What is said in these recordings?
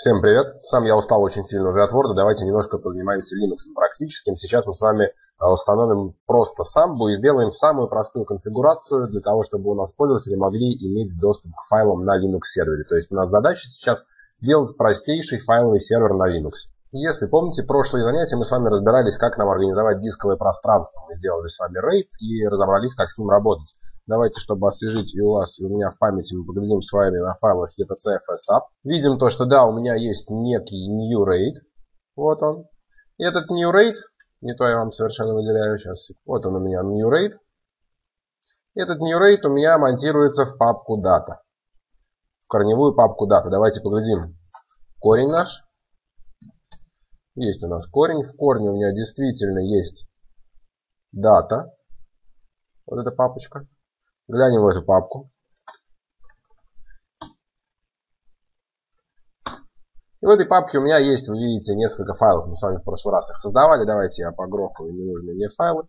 Всем привет! Сам я устал очень сильно уже от Word, давайте немножко поднимаемся Linux практическим. Сейчас мы с вами а, установим просто самбу и сделаем самую простую конфигурацию для того, чтобы у нас пользователи могли иметь доступ к файлам на Linux сервере. То есть у нас задача сейчас сделать простейший файловый сервер на Linux. Если помните, прошлые занятия мы с вами разбирались, как нам организовать дисковое пространство. Мы сделали с вами RAID и разобрались, как с ним работать. Давайте, чтобы освежить и у вас, и у меня в памяти, мы поглядим с вами на файлах etc fstab. Видим то, что да, у меня есть некий new RAID. Вот он. И этот new RAID, не то я вам совершенно выделяю сейчас. Вот он у меня new RAID. Этот new RAID у меня монтируется в папку data. В корневую папку data. Давайте поглядим. Корень наш. Есть у нас корень. В корне у меня действительно есть дата. Вот эта папочка. Глянем в эту папку. И в этой папке у меня есть, вы видите, несколько файлов. Мы с вами в прошлый раз их создавали. Давайте я погрохаю ненужные мне файлы.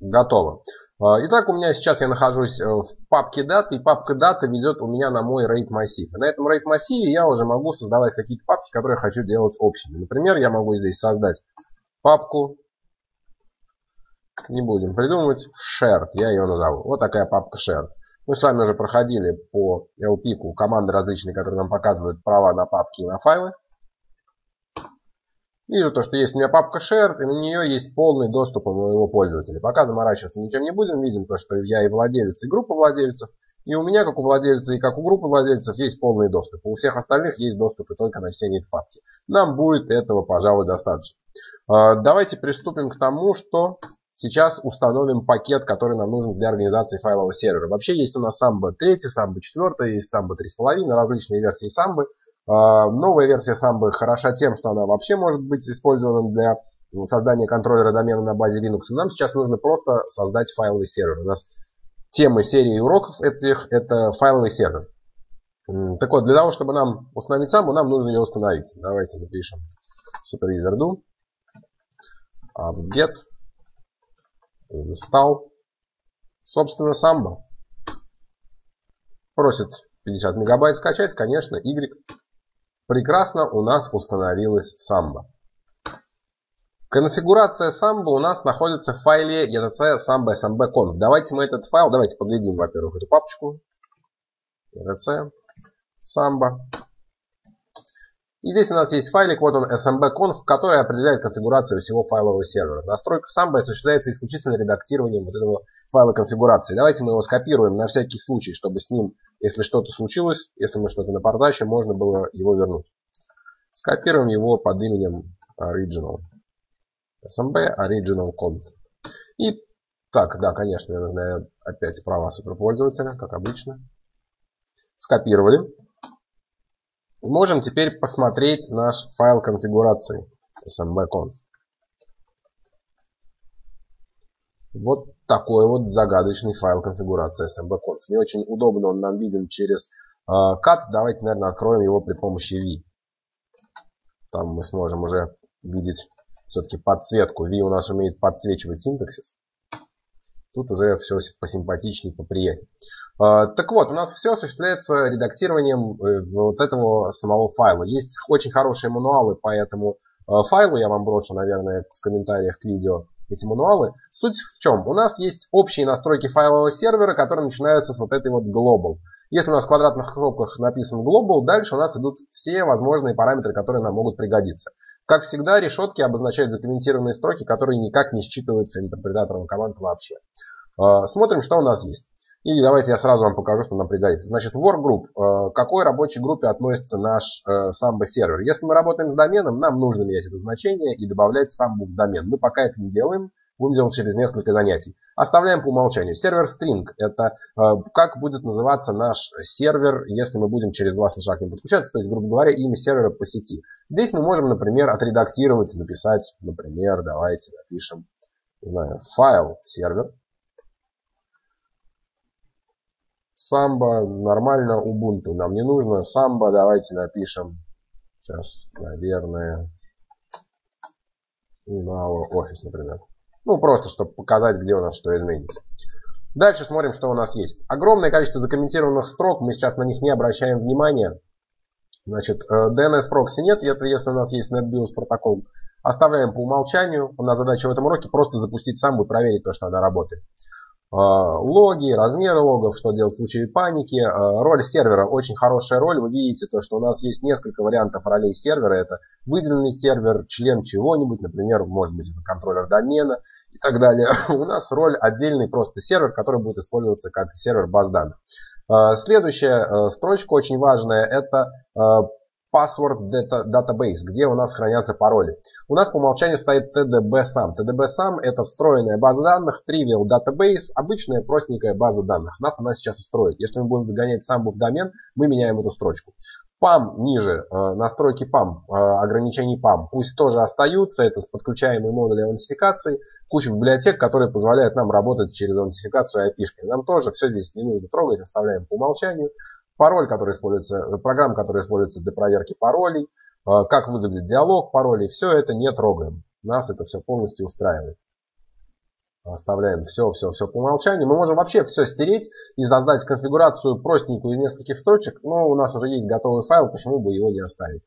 Готово. А, итак, у меня сейчас я нахожусь э, в папке даты, и папка дата ведет у меня на мой RAID массив. на этом RAID массиве я уже могу создавать какие-то папки, которые я хочу делать общими. Например, я могу здесь создать папку не будем придумывать. Shared, я ее назову. Вот такая папка shared. Мы с вами уже проходили по LPIC команды различные, которые нам показывают права на папки и на файлы. Вижу то, что есть у меня папка shared, и на нее есть полный доступ у моего пользователя. Пока заморачиваться ничем не будем. Видим то, что я и владелец, и группа владельцев. И у меня, как у владельца и как у группы владельцев, есть полный доступ. У всех остальных есть доступ и только на чтение этой папки. Нам будет этого, пожалуй, достаточно. А, давайте приступим к тому, что Сейчас установим пакет, который нам нужен для организации файлового сервера. Вообще есть у нас Samba 3, Samba 4, есть Samba 3.5, различные версии Samba. А, новая версия Samba хороша тем, что она вообще может быть использована для создания контроллера домена на базе Linux. нам сейчас нужно просто создать файловый сервер. У нас тема серии уроков этих это файловый сервер. Так вот, для того, чтобы нам установить Samba, нам нужно ее установить. Давайте напишем superuser do Стал. Собственно, самбо. Просит 50 мегабайт скачать, конечно, Y. Прекрасно у нас установилась самбо. Конфигурация самбо у нас находится в файле etc samba smb.conf. Давайте мы этот файл, давайте поглядим, во-первых, эту папочку. etc samba. И здесь у нас есть файлик, вот он smb.conf, который определяет конфигурацию всего файлового сервера. Настройка Samba осуществляется исключительно редактированием вот этого файла конфигурации. Давайте мы его скопируем на всякий случай, чтобы с ним, если что-то случилось, если мы что-то напортачим, можно было его вернуть. Скопируем его под именем original. smb original conf. И так, да, конечно, нужно опять права суперпользователя, как обычно. Скопировали. Можем теперь посмотреть наш файл конфигурации smb.conf. Вот такой вот загадочный файл конфигурации smb.conf. Не очень удобно он нам виден через э, CAT. Давайте, наверное, откроем его при помощи V. Там мы сможем уже видеть все-таки подсветку. V у нас умеет подсвечивать синтаксис. Тут уже все посимпатичнее, поприятнее. А, так вот, у нас все осуществляется редактированием э, вот этого самого файла. Есть очень хорошие мануалы по этому э, файлу. Я вам брошу, наверное, в комментариях к видео эти мануалы. Суть в чем? У нас есть общие настройки файлового сервера, которые начинаются с вот этой вот global. Если у нас в квадратных скобках написан global, дальше у нас идут все возможные параметры, которые нам могут пригодиться. Как всегда, решетки обозначают закомментированные строки, которые никак не считываются интерпретатором команд вообще. А, смотрим, что у нас есть. И давайте я сразу вам покажу, что нам пригодится. Значит, workgroup. А, к какой рабочей группе относится наш э, Samba сервер? Если мы работаем с доменом, нам нужно менять это значение и добавлять Samba в домен. Мы пока это не делаем. Делать через несколько занятий. Оставляем по умолчанию. Сервер string – это э, как будет называться наш сервер, если мы будем через два слэша к нему подключаться. То есть, грубо говоря, имя сервера по сети. Здесь мы можем, например, отредактировать, написать, например, давайте напишем, не знаю, файл сервер. Самбо нормально Ubuntu нам не нужно. Самбо давайте напишем. Сейчас, наверное, мало офис, например. Ну, просто, чтобы показать, где у нас что изменится. Дальше смотрим, что у нас есть. Огромное количество закомментированных строк. Мы сейчас на них не обращаем внимания. Значит, DNS прокси нет, это если у нас есть NetBIOS протокол. Оставляем по умолчанию. У нас задача в этом уроке просто запустить сам и проверить то, что она работает. А, логи, размеры логов, что делать в случае паники. А, роль сервера очень хорошая роль. Вы видите то, что у нас есть несколько вариантов ролей сервера. Это выделенный сервер, член чего-нибудь, например, может быть это контроллер домена и так далее. У нас роль отдельный просто сервер, который будет использоваться как сервер баз данных. А, следующая строчка очень важная. Это password database, где у нас хранятся пароли. У нас по умолчанию стоит TDB-SAM. TDB-SAM это встроенная база данных, Trivial Database, обычная простенькая база данных. Нас она сейчас и строит. Если мы будем загонять самбу в домен, мы меняем эту строчку. PAM ниже, э, настройки PAM, э, ограничений PAM, пусть тоже остаются, это подключаемые модули аутентификации, куча библиотек, которые позволяют нам работать через аутентификацию IP. -шкой. Нам тоже все здесь не нужно трогать, оставляем по умолчанию пароль, который используется, программа, которая используется для проверки паролей, э, как выглядит диалог паролей, все это не трогаем. Нас это все полностью устраивает. Оставляем все, все, все по умолчанию. Мы можем вообще все стереть и создать конфигурацию простенькую из нескольких строчек, но у нас уже есть готовый файл, почему бы его не оставить.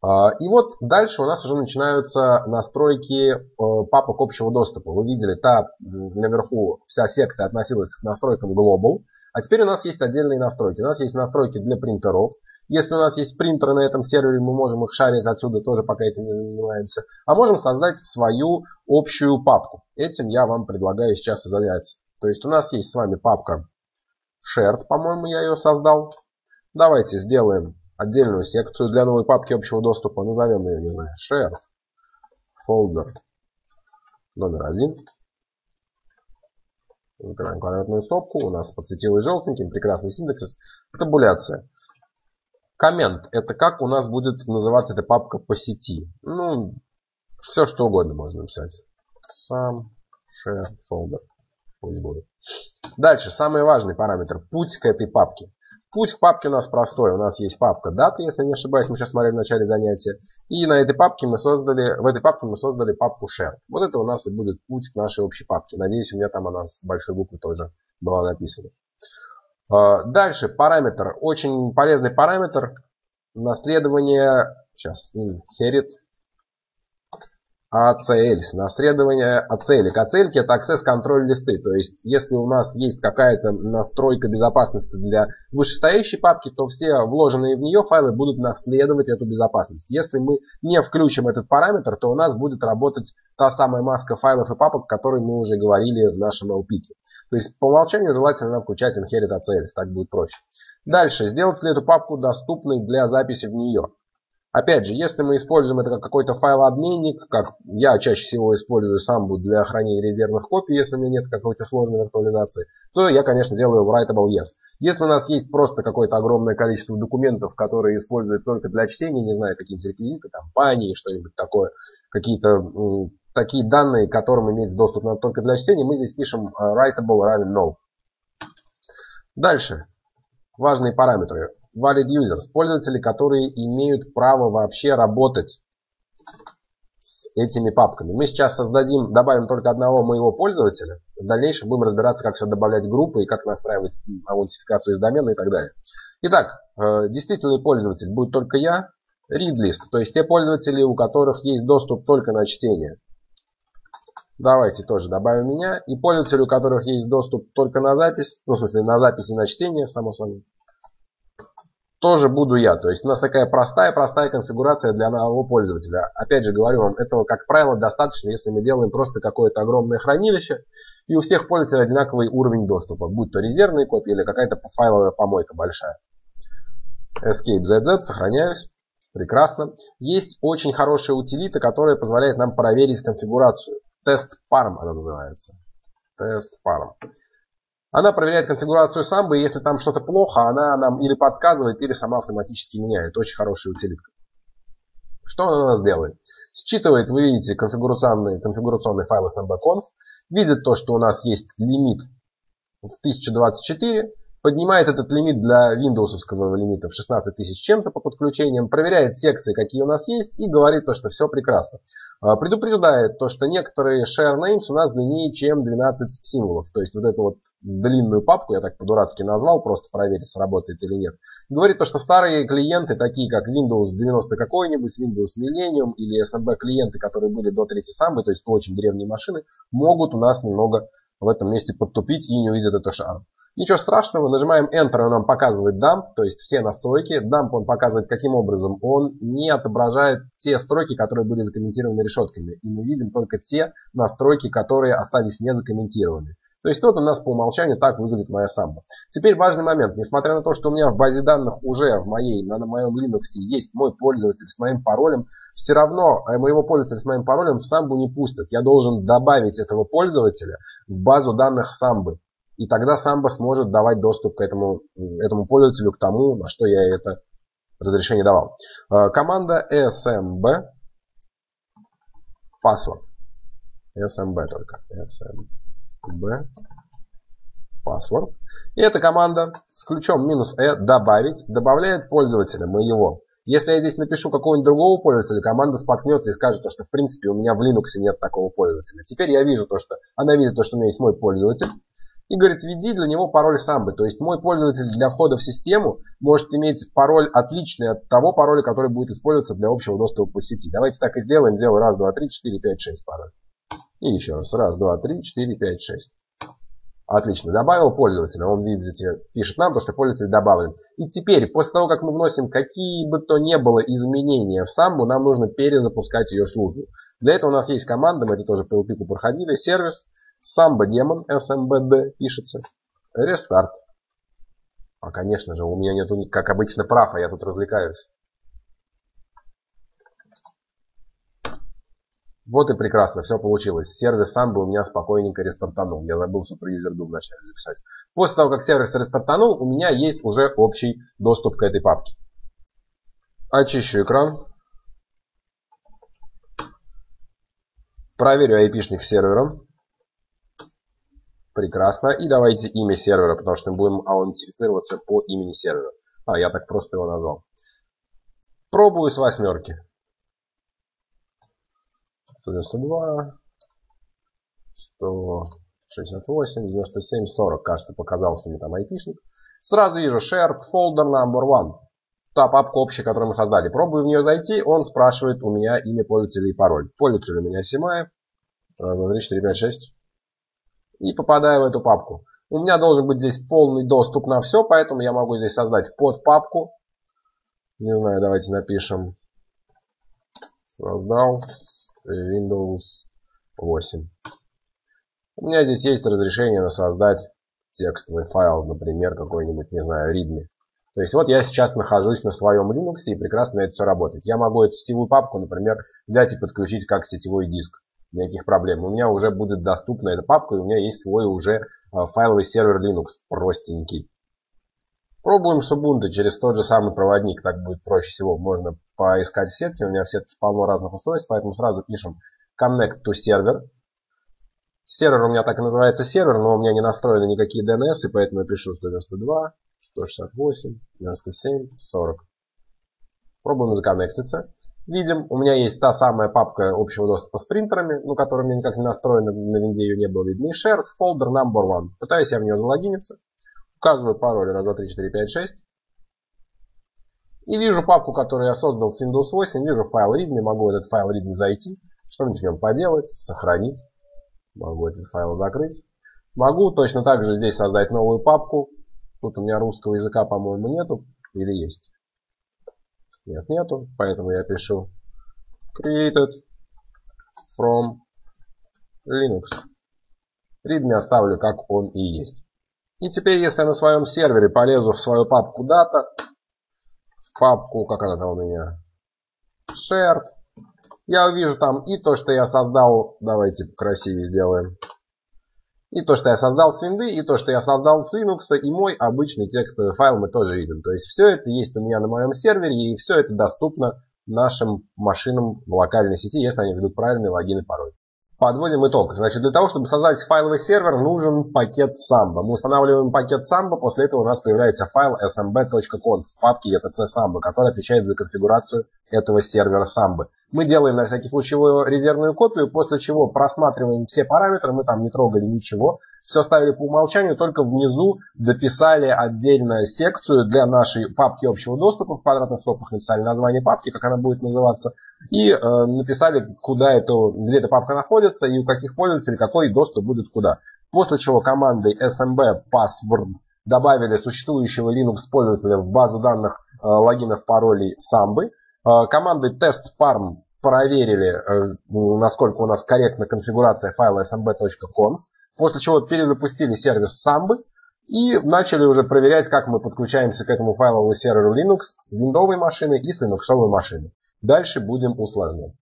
А, и вот дальше у нас уже начинаются настройки э, папок общего доступа. Вы видели, та наверху вся секция относилась к настройкам Global. А теперь у нас есть отдельные настройки. У нас есть настройки для принтеров. Если у нас есть принтеры на этом сервере, мы можем их шарить отсюда, тоже пока этим не занимаемся. А можем создать свою общую папку. Этим я вам предлагаю сейчас и заняться. То есть у нас есть с вами папка shared, по-моему, я ее создал. Давайте сделаем отдельную секцию для новой папки общего доступа. Назовем ее, не знаю, shared folder номер один. Закрываем квадратную стопку. У нас подсветилось желтеньким. Прекрасный синтаксис. Табуляция. Коммент. Это как у нас будет называться эта папка по сети. Ну, все что угодно можно написать. Сам share folder. Пусть будет. Дальше. Самый важный параметр. Путь к этой папке. Путь к папке у нас простой. У нас есть папка даты, если не ошибаюсь, мы сейчас смотрели в начале занятия. И на этой папке мы создали, в этой папке мы создали папку share. Вот это у нас и будет путь к нашей общей папке. Надеюсь, у меня там она с большой буквы тоже была написана. А, дальше параметр. Очень полезный параметр. Наследование. Сейчас. Inherit ACLs, наследование ACL. ACL это Access Control листы. То есть, если у нас есть какая-то настройка безопасности для вышестоящей папки, то все вложенные в нее файлы будут наследовать эту безопасность. Если мы не включим этот параметр, то у нас будет работать та самая маска файлов и папок, о которой мы уже говорили в нашем LPIC. То есть, по умолчанию желательно включать Inherit ACLs, так будет проще. Дальше, сделать ли эту папку доступной для записи в нее. Опять же, если мы используем это как какой-то файлообменник, как я чаще всего использую сам для хранения резервных копий, если у меня нет какой-то сложной виртуализации, то я, конечно, делаю writable yes. Если у нас есть просто какое-то огромное количество документов, которые используют только для чтения, не знаю, какие-то реквизиты, компании, что-нибудь такое, какие-то такие данные, которым имеется доступ надо только для чтения, мы здесь пишем э, writable равен no. Дальше. Важные параметры valid users, пользователи, которые имеют право вообще работать с этими папками. Мы сейчас создадим, добавим только одного моего пользователя. В дальнейшем будем разбираться, как все добавлять группы и как настраивать аутентификацию из домена и так далее. Итак, э, действительный пользователь будет только я. Read list, то есть те пользователи, у которых есть доступ только на чтение. Давайте тоже добавим меня. И пользователи, у которых есть доступ только на запись, ну в смысле на запись и на чтение, само собой тоже буду я. То есть у нас такая простая-простая конфигурация для одного пользователя. Опять же говорю вам, этого, как правило, достаточно, если мы делаем просто какое-то огромное хранилище, и у всех пользователей одинаковый уровень доступа, будь то резервные копии или какая-то файловая помойка большая. Escape ZZ, сохраняюсь. Прекрасно. Есть очень хорошая утилита, которая позволяет нам проверить конфигурацию. Тест Parm она называется. Тест Parm. Она проверяет конфигурацию самбы, и если там что-то плохо, она нам или подсказывает, или сама автоматически меняет. Очень хорошая утилитка. Что она у нас делает? Считывает, вы видите, конфигурационный, конфигурационный файл smbconf, видит то, что у нас есть лимит в 1024, поднимает этот лимит для Windows лимита в 16 тысяч чем-то по подключениям, проверяет секции, какие у нас есть, и говорит то, что все прекрасно. А, предупреждает то, что некоторые share names у нас длиннее, чем 12 символов. То есть вот это вот длинную папку, я так по-дурацки назвал, просто проверить, сработает или нет. Говорит то, что старые клиенты, такие как Windows 90 какой-нибудь, Windows Millennium или SMB клиенты, которые были до третьей самбы, то есть очень древние машины, могут у нас немного в этом месте подтупить и не увидят это шаром. Ничего страшного, нажимаем Enter, он нам показывает дамп, то есть все настройки. Дамп он показывает каким образом? Он не отображает те строки, которые были закомментированы решетками. И мы видим только те настройки, которые остались не закомментированы. То есть вот у нас по умолчанию так выглядит моя самбо. Теперь важный момент. Несмотря на то, что у меня в базе данных уже в моей, на, моем Linux есть мой пользователь с моим паролем, все равно э, моего пользователя с моим паролем в самбу не пустят. Я должен добавить этого пользователя в базу данных самбы. И тогда Самбо сможет давать доступ к этому, этому пользователю, к тому, на что я это разрешение давал. Э, команда smb password. smb только. smb password. И эта команда с ключом минус e добавить добавляет пользователя моего. Если я здесь напишу какого-нибудь другого пользователя, команда споткнется и скажет, что в принципе у меня в Linux нет такого пользователя. Теперь я вижу то, что она видит то, что у меня есть мой пользователь и говорит, введи для него пароль самбы. То есть мой пользователь для входа в систему может иметь пароль отличный от того пароля, который будет использоваться для общего доступа по сети. Давайте так и сделаем. Сделаю раз, два, три, четыре, пять, шесть пароль. И еще раз. Раз, два, три, четыре, пять, шесть. Отлично. Добавил пользователя. Он, видите, пишет нам, то, что пользователь добавлен. И теперь, после того, как мы вносим какие бы то ни было изменения в самбу, нам нужно перезапускать ее службу. Для этого у нас есть команда, мы это тоже по LP проходили, сервис Самбо демон, SMBD пишется. Рестарт. А, конечно же, у меня нету, как обычно, прав, а я тут развлекаюсь. Вот и прекрасно, все получилось. Сервис сам бы у меня спокойненько рестартанул. Я забыл суперюзерду вначале записать. После того, как сервис рестартанул, у меня есть уже общий доступ к этой папке. Очищу экран. Проверю IP-шник сервером. Прекрасно. И давайте имя сервера, потому что мы будем аутентифицироваться по имени сервера. А, я так просто его назвал. Пробую с восьмерки. 192, 168, 97, 40. Кажется, показался мне там айпишник. Сразу вижу shared folder number one. Та папка общая, которую мы создали. Пробую в нее зайти. Он спрашивает у меня имя пользователя и пароль. Пользователь у меня Симаев. Раз, два, три, четыре, пять, шесть и попадаю в эту папку. У меня должен быть здесь полный доступ на все, поэтому я могу здесь создать подпапку. Не знаю, давайте напишем. Создал Windows 8. У меня здесь есть разрешение на создать текстовый файл, например, какой-нибудь, не знаю, readme. То есть вот я сейчас нахожусь на своем Linux и прекрасно это все работает. Я могу эту сетевую папку, например, взять и подключить как сетевой диск никаких проблем. У меня уже будет доступна эта папка, и у меня есть свой уже а, файловый сервер Linux, простенький. Пробуем Ubuntu через тот же самый проводник, так будет проще всего. Можно поискать в сетке, у меня в сетке полно разных устройств, поэтому сразу пишем connect to server. Сервер у меня так и называется сервер, но у меня не настроены никакие DNS, и поэтому я пишу 192, 168, 97, 40. Пробуем законнектиться видим, у меня есть та самая папка общего доступа с принтерами, ну, которая у меня никак не настроена, на винде ее не было видно, и shared folder number one. Пытаюсь я в нее залогиниться, указываю пароль раз, два, три, четыре, пять, шесть. И вижу папку, которую я создал с Windows 8, вижу файл readme, могу этот файл readme зайти, что-нибудь в нем поделать, сохранить. Могу этот файл закрыть. Могу точно так же здесь создать новую папку. Тут у меня русского языка, по-моему, нету. Или есть. Нет, нету. Поэтому я пишу created from Linux. Readme оставлю, как он и есть. И теперь, если я на своем сервере полезу в свою папку data, в папку, как она там у меня, shared, я увижу там и то, что я создал, давайте красивее сделаем, и то, что я создал с винды, и то, что я создал с Linux, и мой обычный текстовый файл мы тоже видим. То есть все это есть у меня на моем сервере, и все это доступно нашим машинам в локальной сети, если они ведут правильный логин и пароль. Подводим итог. Значит, для того, чтобы создать файловый сервер, нужен пакет Samba. Мы устанавливаем пакет Samba, после этого у нас появляется файл smb.conf в папке etc Samba, который отвечает за конфигурацию этого сервера Samba. Мы делаем на всякий случай резервную копию, после чего просматриваем все параметры, мы там не трогали ничего, все ставили по умолчанию, только внизу дописали отдельную секцию для нашей папки общего доступа, в квадратных скобках написали название папки, как она будет называться, и э, написали, куда это, где эта папка находится и у каких пользователей какой доступ будет куда. После чего командой smb password добавили существующего Linux пользователя в базу данных э, логинов паролей Samba. Э, командой test.parm проверили, э, насколько у нас корректна конфигурация файла smb.conf, после чего перезапустили сервис Samba и начали уже проверять, как мы подключаемся к этому файловому серверу Linux с виндовой машины и с Linux машины. Дальше будем усложнять.